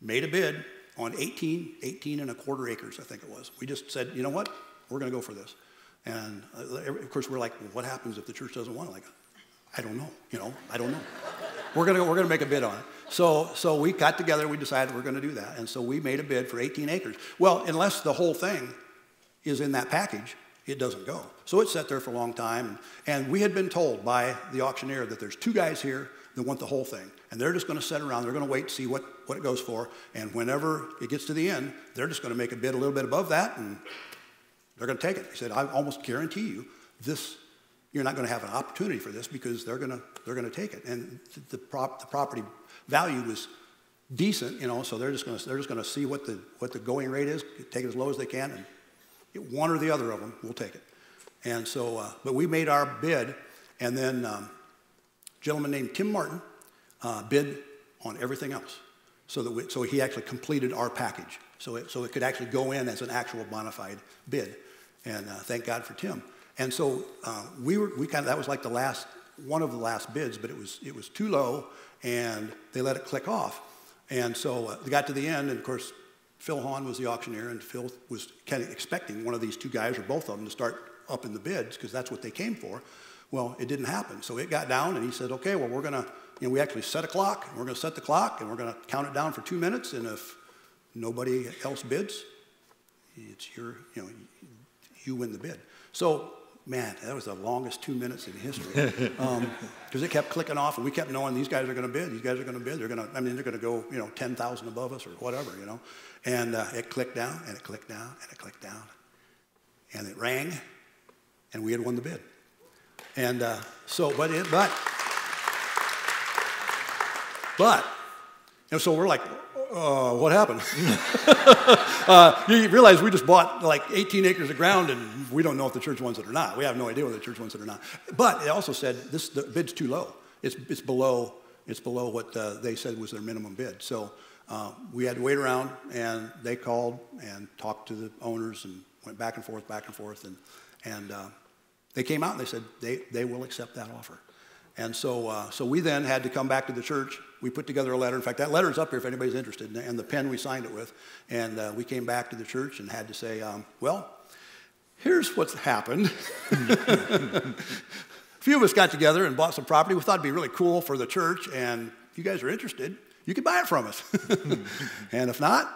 made a bid on 18, 18 and a quarter acres, I think it was. We just said, you know what, we're going to go for this. And uh, of course, we're like, well, what happens if the church doesn't want it? Like, I don't know, you know, I don't know. we're going to we're going to make a bid on it. So, so we got together, we decided we're going to do that. And so we made a bid for 18 acres. Well, unless the whole thing is in that package, it doesn't go. So it sat there for a long time. And we had been told by the auctioneer that there's two guys here that want the whole thing. And they're just going to sit around, they're going to wait to see what, what it goes for. And whenever it gets to the end, they're just going to make a bid a little bit above that and they're going to take it. He said, I almost guarantee you this, you're not going to have an opportunity for this because they're going to, they're going to take it. And the, prop, the property value was decent, you know, so they're just going to, they're just going to see what the, what the going rate is, take it as low as they can, and one or the other of them we'll take it. And so, uh, but we made our bid, and then um, a gentleman named Tim Martin uh, bid on everything else. So, that we, so he actually completed our package. So it, so it could actually go in as an actual bona fide bid. And uh, thank God for Tim. And so uh, we were, we kind of, that was like the last, one of the last bids, but it was, it was too low and they let it click off. And so uh, they got to the end, and of course, Phil Hahn was the auctioneer, and Phil was kind of expecting one of these two guys or both of them to start up in the bids because that's what they came for. Well, it didn't happen. So it got down, and he said, okay, well, we're going to, you know, we actually set a clock, and we're going to set the clock, and we're going to count it down for two minutes, and if nobody else bids, it's your, you know, you win the bid. So man, that was the longest two minutes in history. Because um, it kept clicking off, and we kept knowing these guys are going to bid. These guys are going to bid. They're going to, I mean, they're going to go, you know, 10,000 above us or whatever, you know. And uh, it clicked down, and it clicked down, and it clicked down. And it rang, and we had won the bid. And uh, so, but it, but, but, and so we're like, uh, what happened? uh, you realize we just bought like 18 acres of ground and we don't know if the church wants it or not. We have no idea whether the church wants it or not. But it also said this the bid's too low. It's, it's below it's below what uh, they said was their minimum bid. So uh, we had to wait around and they called and talked to the owners and went back and forth, back and forth. And, and uh, they came out and they said they, they will accept that offer. And so, uh, so we then had to come back to the church. We put together a letter. In fact, that letter is up here if anybody's interested, and the pen we signed it with. And uh, we came back to the church and had to say, um, well, here's what's happened. a few of us got together and bought some property. We thought it'd be really cool for the church, and if you guys are interested, you can buy it from us. and if not,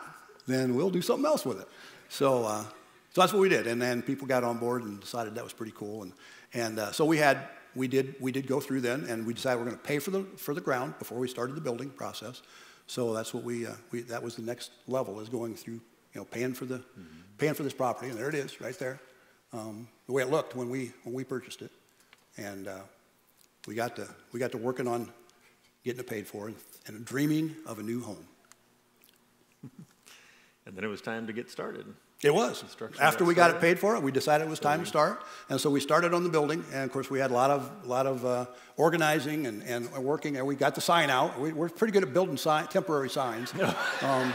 then we'll do something else with it. So, uh, so that's what we did. And then people got on board and decided that was pretty cool. And, and uh, so we had we did, we did go through then, and we decided we're going to pay for the, for the ground before we started the building process. So that's what we, uh, we that was the next level is going through, you know, paying for the, mm-hmm. paying for this property, and there it is, right there, um, the way it looked when we when we purchased it, and uh, we got to we got to working on getting it paid for, and, and dreaming of a new home. and then it was time to get started. It was. After we got it paid for it, we decided it was time to start. And so we started on the building. And of course, we had a lot of, lot of uh, organizing and, and working. And we got the sign out. We, are pretty good at building sign, temporary signs. um,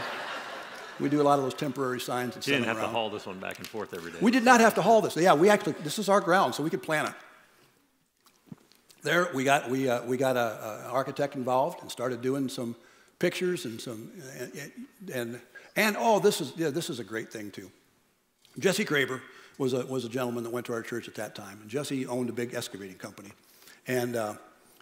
we do a lot of those temporary signs. And you didn't have around. to haul this one back and forth every day. We did not have to haul this. Yeah, we actually, this is our ground, so we could plant it. there we got, we, uh, we got an architect involved and started doing some pictures and some, and, and, and oh, this is, yeah, this is a great thing too. Jesse Graber was a, was a gentleman that went to our church at that time. And Jesse owned a big excavating company. And uh,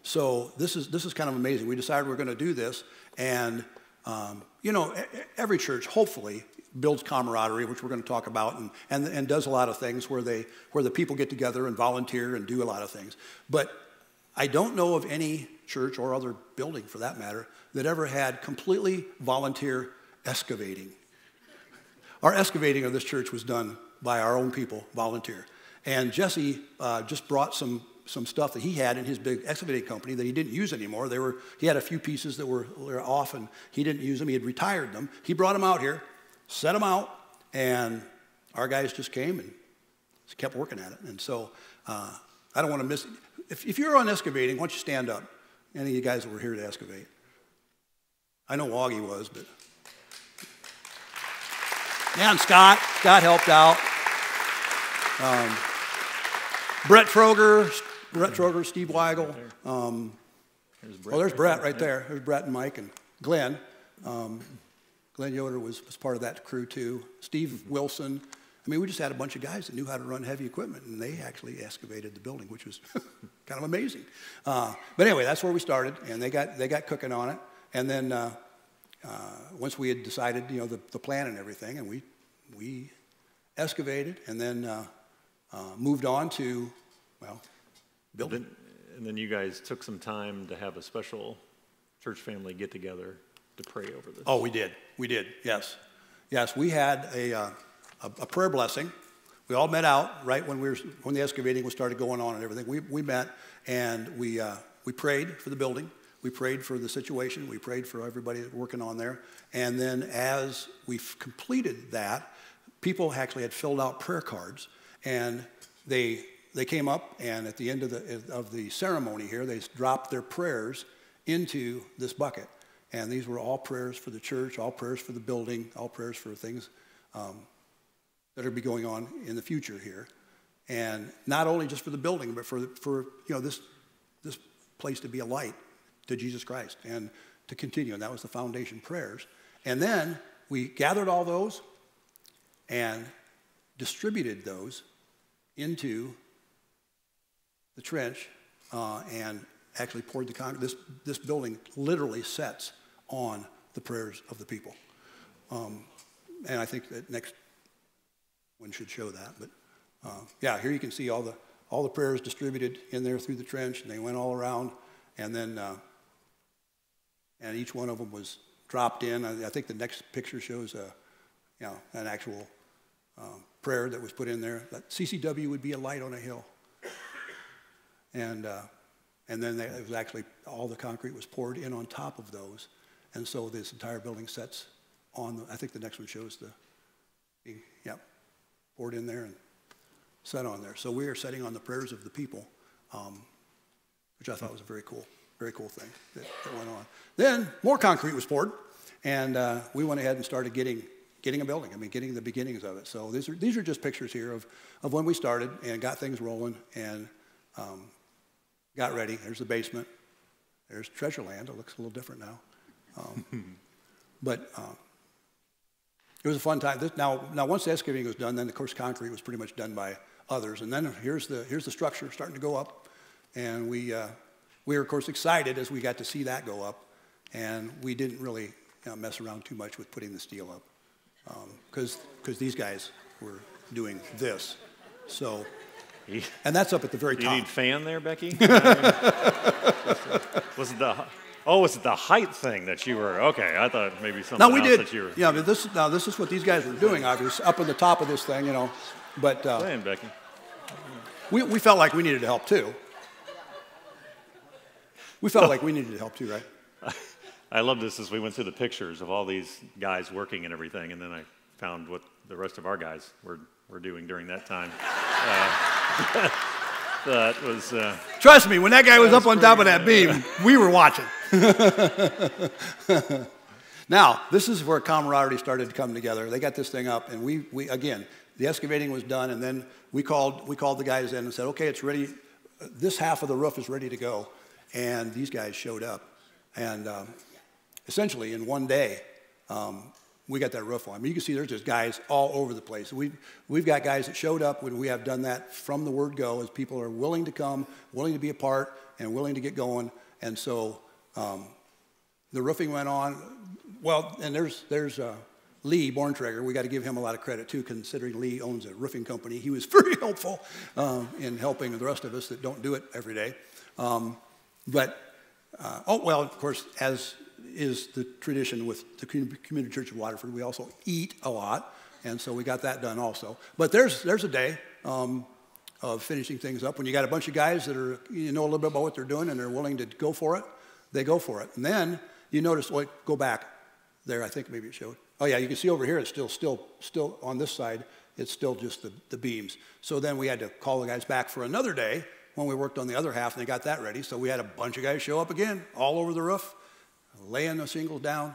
so this is, this is kind of amazing. We decided we are going to do this. And, um, you know, every church, hopefully, builds camaraderie, which we're going to talk about, and, and, and does a lot of things where, they, where the people get together and volunteer and do a lot of things. But I don't know of any church or other building, for that matter, that ever had completely volunteer excavating. Our excavating of this church was done by our own people, volunteer. And Jesse uh, just brought some, some stuff that he had in his big excavating company that he didn't use anymore. They were, he had a few pieces that were, were off and he didn't use them. He had retired them. He brought them out here, set them out, and our guys just came and kept working at it. And so uh, I don't want to miss. If, if you're on excavating, why don't you stand up? Any of you guys that were here to excavate? I know Augie was, but. Yeah, and Scott. Scott helped out. Um, Brett Troger, Brett Troger, Steve Weigel. Um, there's oh, there's Brett right there. There's Brett and Mike and Glenn. Um, Glenn Yoder was, was part of that crew too. Steve Wilson. I mean, we just had a bunch of guys that knew how to run heavy equipment, and they actually excavated the building, which was kind of amazing. Uh, but anyway, that's where we started, and they got, they got cooking on it. And then uh, uh, once we had decided, you know, the, the plan and everything, and we, we excavated and then uh, uh, moved on to, well, building. And then, you guys took some time to have a special church family get together to pray over this. Oh, we did. We did, yes. Yes, we had a, uh, a, a, prayer blessing. We all met out right when, we were, when the excavating was started going on and everything. We, we met and we, uh, we prayed for the building. We prayed for the situation. We prayed for everybody working on there. And then as we completed that, people actually had filled out prayer cards. And they, they came up, and at the end of the, of the ceremony here, they dropped their prayers into this bucket. And these were all prayers for the church, all prayers for the building, all prayers for things um, that are be going on in the future here. And not only just for the building, but for, for you know, this, this place to be a light to Jesus Christ and to continue. And that was the foundation prayers. And then we gathered all those and distributed those into the trench uh, and actually poured the concrete. This, this building literally sets on the prayers of the people. Um, and I think that next one should show that. But uh, yeah, here you can see all the, all the prayers distributed in there through the trench, and they went all around. And then uh, and each one of them was dropped in. I, I think the next picture shows a, you know, an actual um, prayer that was put in there. That CCW would be a light on a hill. And, uh, and then they, it was actually, all the concrete was poured in on top of those. And so this entire building sets on, the, I think the next one shows the, the, yeah, poured in there and set on there. So we are setting on the prayers of the people, um, which I thought was very cool very cool thing that, that went on. Then more concrete was poured, and uh, we went ahead and started getting, getting a building. I mean, getting the beginnings of it. So these are, these are just pictures here of, of when we started and got things rolling and um, got ready. There's the basement. There's Treasureland. It looks a little different now. Um, but um, it was a fun time. This, now, now, once the excavating was done, then of course concrete was pretty much done by others. And then here's the, here's the structure starting to go up. And we, uh, we were, of course, excited as we got to see that go up, and we didn't really you know, mess around too much with putting the steel up because um, these guys were doing this. So, and that's up at the very top. Do you need fan there, Becky? was it the oh, was it the height thing that you were okay? I thought maybe something. No, we did. That you were, yeah, but this now this is what these guys were doing. Obviously, up on the top of this thing, you know. But uh, saying, Becky. We, we felt like we needed help too. We felt like we needed help too, right? I love this as we went through the pictures of all these guys working and everything, and then I found what the rest of our guys were, were doing during that time. Uh, that was. Uh, Trust me, when that guy was, was up on top of that beam, we were watching. now, this is where camaraderie started to come together. They got this thing up, and we, we again, the excavating was done, and then we called, we called the guys in and said, okay, it's ready this half of the roof is ready to go, and these guys showed up, and um, essentially in one day, um, we got that roof on. I mean, you can see there's just guys all over the place. We've, we've got guys that showed up when we have done that from the word go, as people are willing to come, willing to be a part, and willing to get going. And so um, the roofing went on. Well, and there's, there's uh, Lee Borntrager. We got to give him a lot of credit too, considering Lee owns a roofing company. He was very helpful um, in helping the rest of us that don't do it every day. Um, but, uh, oh, well, of course, as is the tradition with the Community Church of Waterford. We also eat a lot, and so we got that done also. But there's, there's a day um, of finishing things up when you got a bunch of guys that are, you know a little bit about what they're doing and they're willing to go for it, they go for it. And then you notice, wait, go back there, I think maybe it showed. Oh yeah, you can see over here it's still, still, still on this side, it's still just the, the beams. So then we had to call the guys back for another day when we worked on the other half and they got that ready. So we had a bunch of guys show up again, all over the roof laying the shingles down,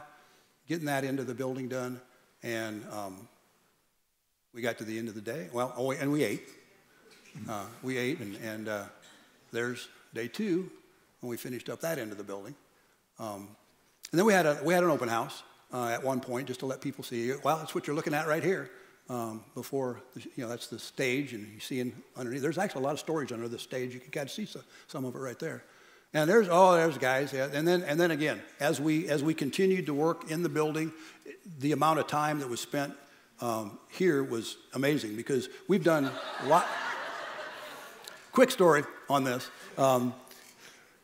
getting that into the building done, and um, we got to the end of the day. Well, oh, and we ate. Uh, we ate, and, and uh, there's day two when we finished up that end of the building. Um, and then we had, a, we had an open house uh, at one point just to let people see. Well, that's what you're looking at right here. Um, before, the, you know, that's the stage, and you see in underneath. There's actually a lot of storage under the stage. You can kind of see some, some of it right there. And there's oh, there's guys, yeah. and then and then again, as we as we continued to work in the building, the amount of time that was spent um, here was amazing because we've done a lot. Quick story on this. Um,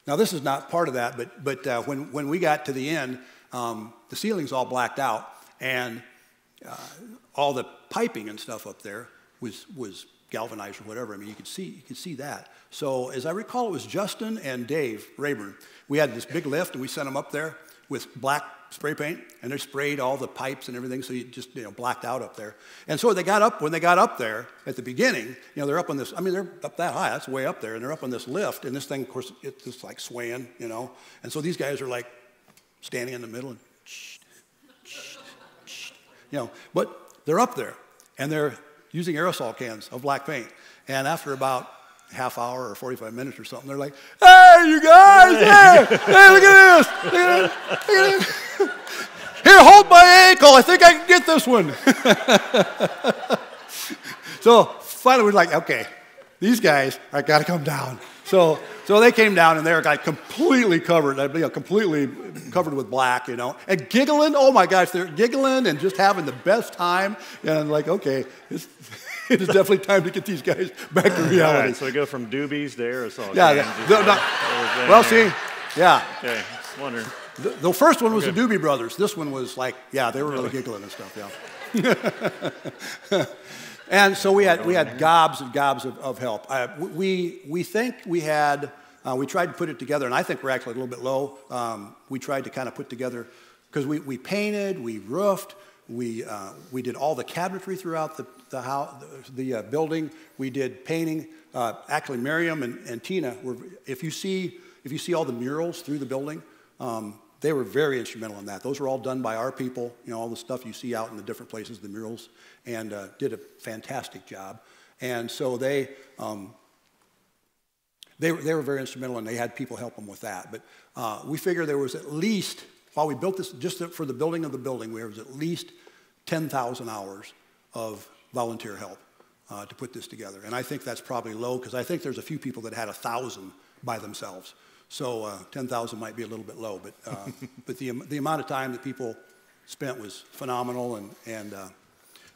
now this is not part of that, but but uh, when when we got to the end, um, the ceiling's all blacked out, and uh, all the piping and stuff up there was was galvanized or whatever. I mean, you could see you could see that. So as I recall, it was Justin and Dave Rayburn. We had this big lift, and we sent them up there with black spray paint, and they sprayed all the pipes and everything, so you just you know blacked out up there. And so they got up when they got up there at the beginning. You know, they're up on this. I mean, they're up that high. That's way up there, and they're up on this lift, and this thing, of course, it's just like swaying. You know, and so these guys are like standing in the middle and. You know, but they're up there and they're using aerosol cans of black paint. And after about half hour or 45 minutes or something, they're like, hey, you guys, hey, hey, look at this. Look at this. Look at this. Here, hold my ankle. I think I can get this one. so finally, we're like, okay, these guys I got to come down. So, so they came down and they were like completely covered, uh, you know, completely covered with black, you know, and giggling. Oh my gosh, they're giggling and just having the best time. And like, okay, it's, it is definitely time to get these guys back to reality. All right, so we go from doobies to aerosol. Yeah, yeah. Well, see, yeah. Okay, just wondering. The, the first one was the Doobie Brothers. This one was like, yeah, they were really giggling and stuff. Yeah. and so we had we had gobs and gobs of, of help. Uh, we we think we had. Uh, we tried to put it together, and I think we're actually a little bit low. Um, we tried to kind of put together because we, we painted, we roofed, we, uh, we did all the cabinetry throughout the, the, house, the uh, building. We did painting. Uh, actually, Miriam and, and Tina were, if you see, if you see all the murals through the building, um, they were very instrumental in that. Those were all done by our people, you know, all the stuff you see out in the different places, the murals, and uh, did a fantastic job. And so they, um, they, they were very instrumental and they had people help them with that. But uh, we figured there was at least while we built this, just for the building of the building, there was at least 10,000 hours of volunteer help uh, to put this together. And I think that's probably low because I think there's a few people that had a 1,000 by themselves. So uh, 10,000 might be a little bit low, but, uh, but the, the amount of time that people spent was phenomenal and, and uh,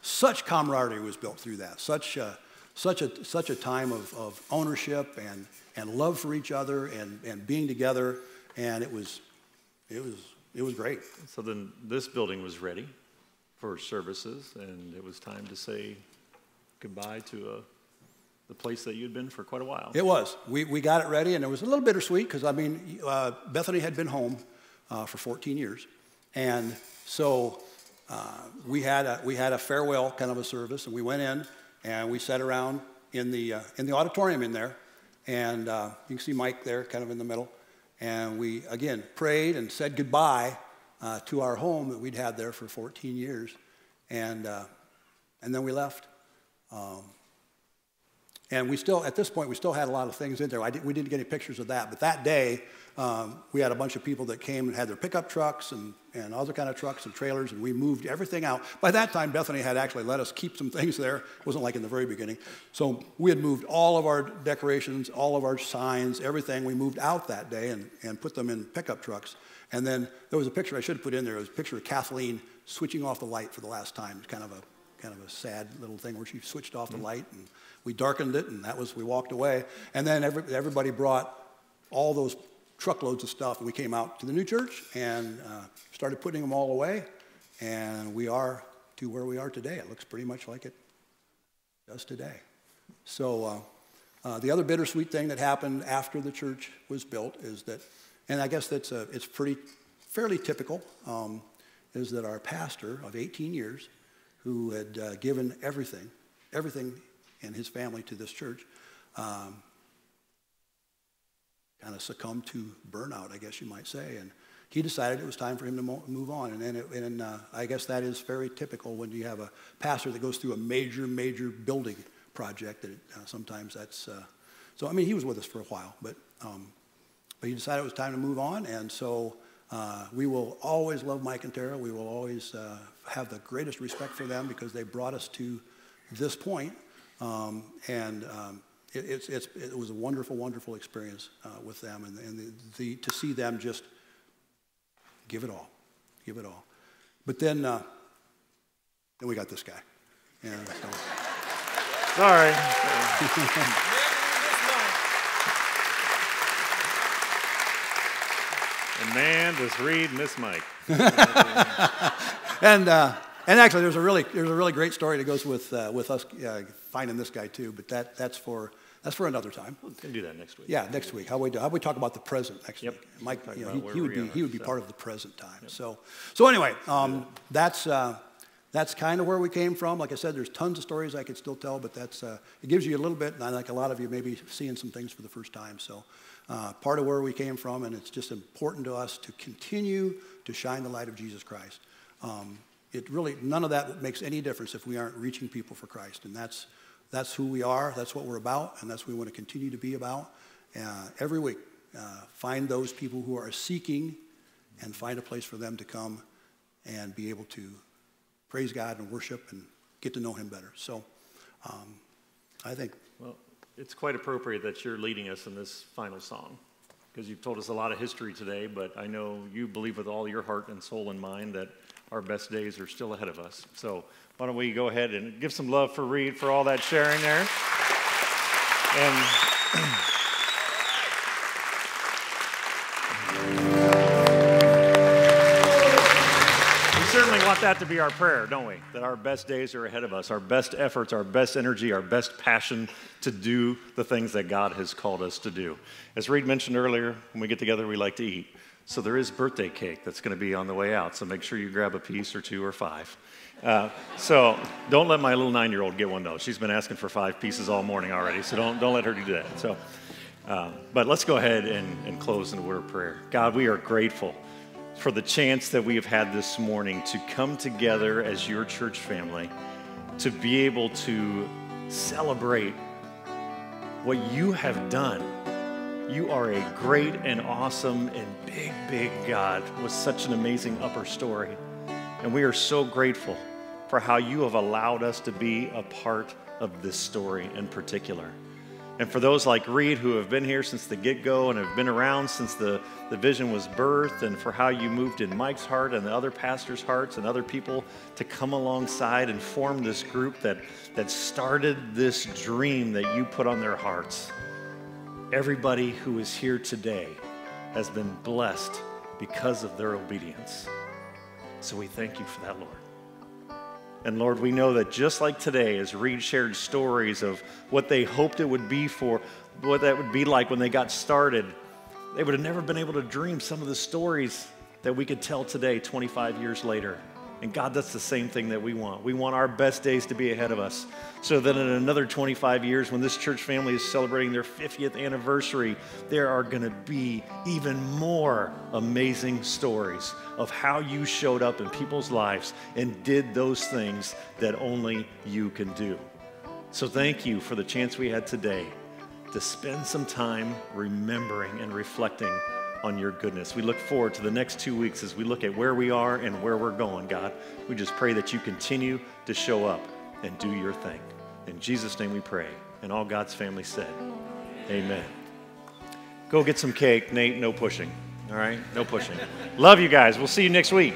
such camaraderie was built through that. Such, a, such, a, such a time of, of ownership and, and love for each other and, and being together. And it was, it was it was great. So then this building was ready for services, and it was time to say goodbye to a, the place that you'd been for quite a while. It was. We, we got it ready, and it was a little bittersweet because, I mean, uh, Bethany had been home uh, for 14 years. And so uh, we, had a, we had a farewell kind of a service, and we went in and we sat around in the, uh, in the auditorium in there. And uh, you can see Mike there, kind of in the middle. And we, again, prayed and said goodbye uh, to our home that we'd had there for 14 years. And, and then we left. Um, and we still, at this point, we still had a lot of things in there. Did, we didn't get any pictures of that, but that day, um, we had a bunch of people that came and had their pickup trucks and, and other kind of trucks and trailers, and we moved everything out. By that time, Bethany had actually let us keep some things there. It wasn't like in the very beginning. So we had moved all of our decorations, all of our signs, everything. We moved out that day and, and put them in pickup trucks. And then there was a picture I should have put in there. It was a picture of Kathleen switching off the light for the last time. It's kind of a kind of a sad little thing where she switched off the mm-hmm. light and we darkened it and that was we walked away. And then every, everybody brought all those truckloads of stuff and we came out to the new church and uh, started putting them all away. And we are to where we are today. It looks pretty much like it does today. So uh, uh, the other bittersweet thing that happened after the church was built is that, and I guess that's a, it's pretty fairly typical. Um, is that our pastor of 18 years, who had uh, given everything, everything in his family to this church, um, kind of succumbed to burnout, I guess you might say. And he decided it was time for him to mo- move on. And, then it, and uh, I guess that is very typical when you have a pastor that goes through a major, major building project. That it, uh, sometimes that's uh, so. I mean, he was with us for a while, but um, but he decided it was time to move on, and so uh, we will always love Mike and Tara. We will always uh, have the greatest respect for them because they brought us to this point. Um, and um, it, it's, it's, it was a wonderful, wonderful experience uh, with them. And, and the, the, to see them just give it all, give it all. But then, uh, then we got this guy. Yeah, so. Sorry. And man, does Reed miss Mike. and, uh, and actually, there's a, really, there's a really great story that goes with, uh, with us uh, finding this guy, too, but that, that's, for, that's for another time. We can do that next week. Yeah, next week. How we, do, how we talk about the present next yep. week. Mike, you know, he, he, would be, he would be part of the present time. Yep. So, so anyway, um, that's, uh, that's kind of where we came from. Like I said, there's tons of stories I could still tell, but that's, uh, it gives you a little bit, and I like a lot of you maybe seeing some things for the first time. So uh, part of where we came from, and it's just important to us to continue to shine the light of Jesus Christ. Um, it really, none of that makes any difference if we aren't reaching people for Christ. And that's, that's who we are, that's what we're about, and that's what we want to continue to be about. Uh, every week, uh, find those people who are seeking and find a place for them to come and be able to praise God and worship and get to know Him better. So um, I think. Well, it's quite appropriate that you're leading us in this final song because you've told us a lot of history today, but I know you believe with all your heart and soul and mind that our best days are still ahead of us. So why don't we go ahead and give some love for Reed for all that sharing there. And we certainly want that to be our prayer, don't we? That our best days are ahead of us, our best efforts, our best energy, our best passion to do the things that God has called us to do. As Reed mentioned earlier, when we get together, we like to eat. So there is birthday cake that's going to be on the way out. So make sure you grab a piece or two or five. Uh, so don't let my little nine-year-old get one though. She's been asking for five pieces all morning already. So don't don't let her do that. So, uh, but let's go ahead and, and close in a word of prayer. God, we are grateful for the chance that we have had this morning to come together as your church family, to be able to celebrate what you have done. You are a great and awesome and big, big God with such an amazing upper story. And we are so grateful for how you have allowed us to be a part of this story in particular. And for those like Reed who have been here since the get go and have been around since the, the vision was birthed, and for how you moved in Mike's heart and the other pastors' hearts and other people to come alongside and form this group that, that started this dream that you put on their hearts. Everybody who is here today has been blessed because of their obedience. So we thank you for that, Lord. And Lord, we know that just like today, as Reed shared stories of what they hoped it would be for, what that would be like when they got started, they would have never been able to dream some of the stories that we could tell today, 25 years later. And God, that's the same thing that we want. We want our best days to be ahead of us so that in another 25 years, when this church family is celebrating their 50th anniversary, there are going to be even more amazing stories of how you showed up in people's lives and did those things that only you can do. So thank you for the chance we had today to spend some time remembering and reflecting on your goodness. We look forward to the next two weeks as we look at where we are and where we're going, God. We just pray that you continue to show up and do your thing. In Jesus' name we pray. And all God's family said, Amen. Go get some cake. Nate, no pushing. All right? No pushing. Love you guys. We'll see you next week.